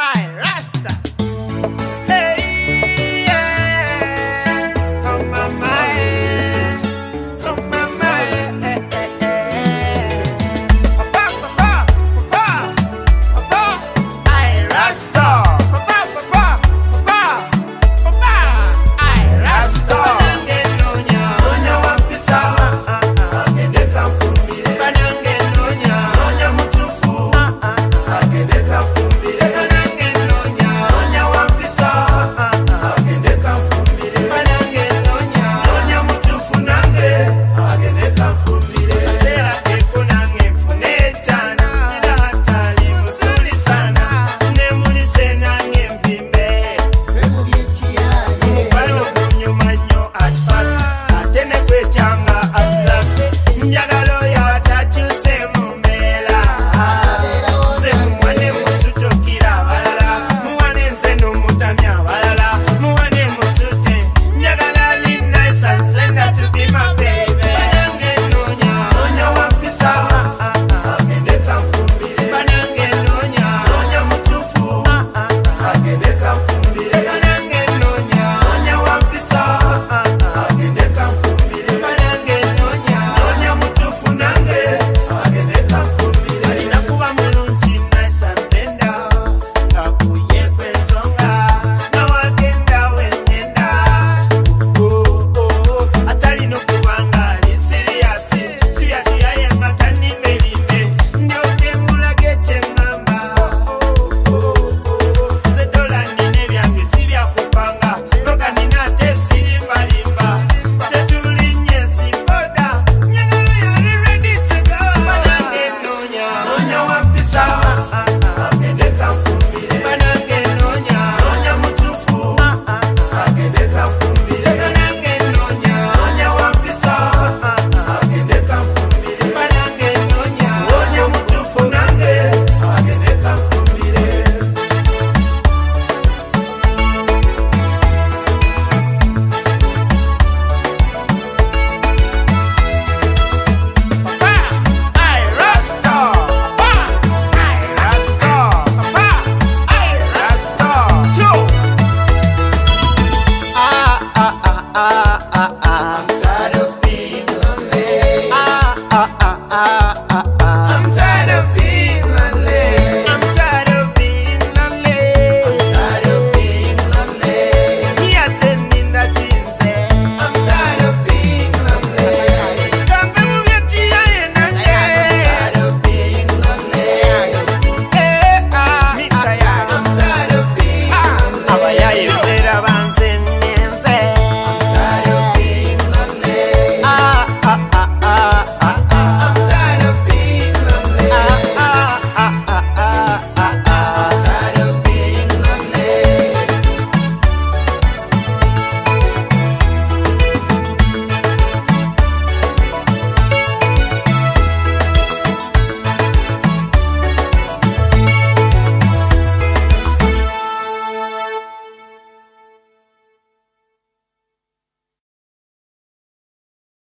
I Rasta. ah ah.